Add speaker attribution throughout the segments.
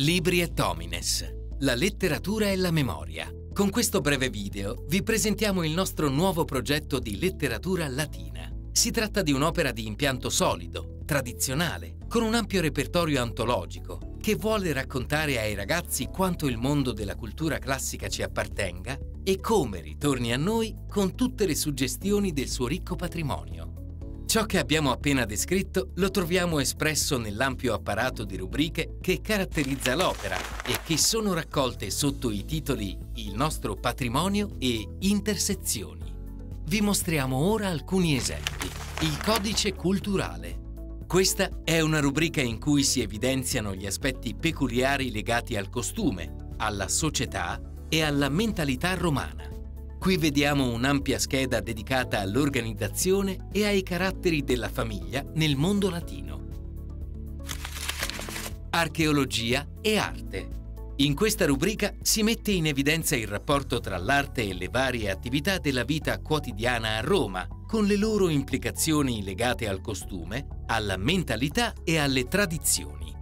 Speaker 1: Libri et homines, la letteratura e la memoria. Con questo breve video vi presentiamo il nostro nuovo progetto di letteratura latina. Si tratta di un'opera di impianto solido, tradizionale, con un ampio repertorio antologico, che vuole raccontare ai ragazzi quanto il mondo della cultura classica ci appartenga e come ritorni a noi con tutte le suggestioni del suo ricco patrimonio. Ciò che abbiamo appena descritto lo troviamo espresso nell'ampio apparato di rubriche che caratterizza l'opera e che sono raccolte sotto i titoli Il nostro patrimonio e Intersezioni. Vi mostriamo ora alcuni esempi. Il codice culturale. Questa è una rubrica in cui si evidenziano gli aspetti peculiari legati al costume, alla società e alla mentalità romana. Qui vediamo un'ampia scheda dedicata all'organizzazione e ai caratteri della famiglia nel mondo latino. Archeologia e arte. In questa rubrica si mette in evidenza il rapporto tra l'arte e le varie attività della vita quotidiana a Roma, con le loro implicazioni legate al costume, alla mentalità e alle tradizioni.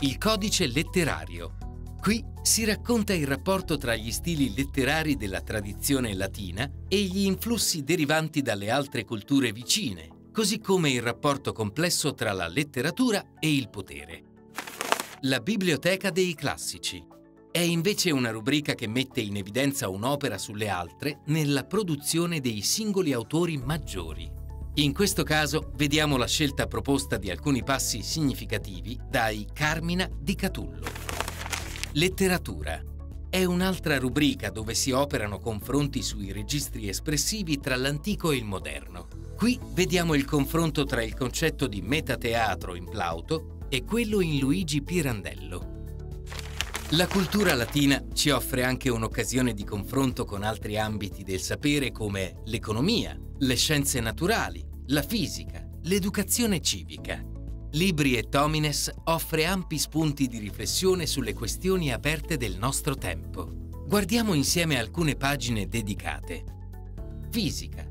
Speaker 1: Il codice letterario Qui si racconta il rapporto tra gli stili letterari della tradizione latina e gli influssi derivanti dalle altre culture vicine, così come il rapporto complesso tra la letteratura e il potere. La Biblioteca dei classici è invece una rubrica che mette in evidenza un'opera sulle altre nella produzione dei singoli autori maggiori. In questo caso vediamo la scelta proposta di alcuni passi significativi dai Carmina di Catullo. Letteratura. È un'altra rubrica dove si operano confronti sui registri espressivi tra l'antico e il moderno. Qui vediamo il confronto tra il concetto di metateatro in Plauto e quello in Luigi Pirandello. La cultura latina ci offre anche un'occasione di confronto con altri ambiti del sapere come l'economia, le scienze naturali, la fisica, l'educazione civica. Libri et Homines offre ampi spunti di riflessione sulle questioni aperte del nostro tempo. Guardiamo insieme alcune pagine dedicate. Fisica.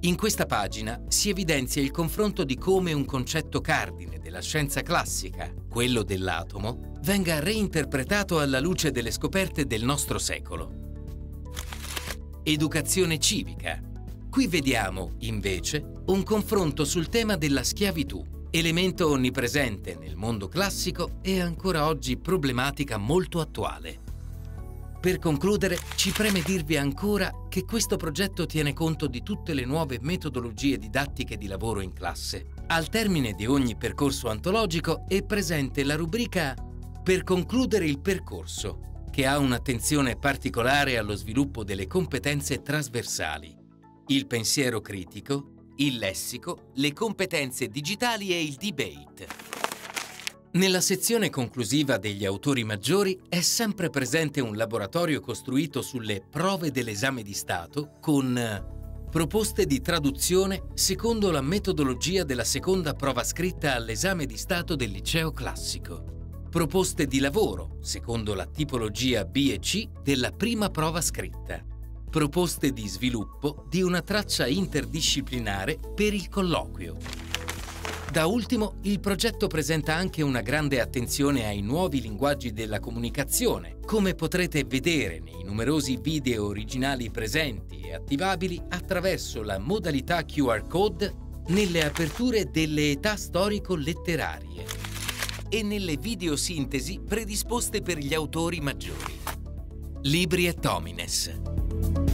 Speaker 1: In questa pagina si evidenzia il confronto di come un concetto cardine della scienza classica, quello dell'atomo, venga reinterpretato alla luce delle scoperte del nostro secolo. Educazione civica. Qui vediamo, invece, un confronto sul tema della schiavitù elemento onnipresente nel mondo classico e ancora oggi problematica molto attuale. Per concludere, ci preme dirvi ancora che questo progetto tiene conto di tutte le nuove metodologie didattiche di lavoro in classe. Al termine di ogni percorso antologico è presente la rubrica Per concludere il percorso, che ha un'attenzione particolare allo sviluppo delle competenze trasversali, il pensiero critico, il lessico, le competenze digitali e il debate. Nella sezione conclusiva degli autori maggiori è sempre presente un laboratorio costruito sulle prove dell'esame di Stato con proposte di traduzione secondo la metodologia della seconda prova scritta all'esame di Stato del liceo classico, proposte di lavoro secondo la tipologia B e C della prima prova scritta, proposte di sviluppo di una traccia interdisciplinare per il colloquio. Da ultimo, il progetto presenta anche una grande attenzione ai nuovi linguaggi della comunicazione, come potrete vedere nei numerosi video originali presenti e attivabili attraverso la modalità QR code nelle aperture delle età storico-letterarie e nelle videosintesi predisposte per gli autori maggiori. Libri et Homines Bye.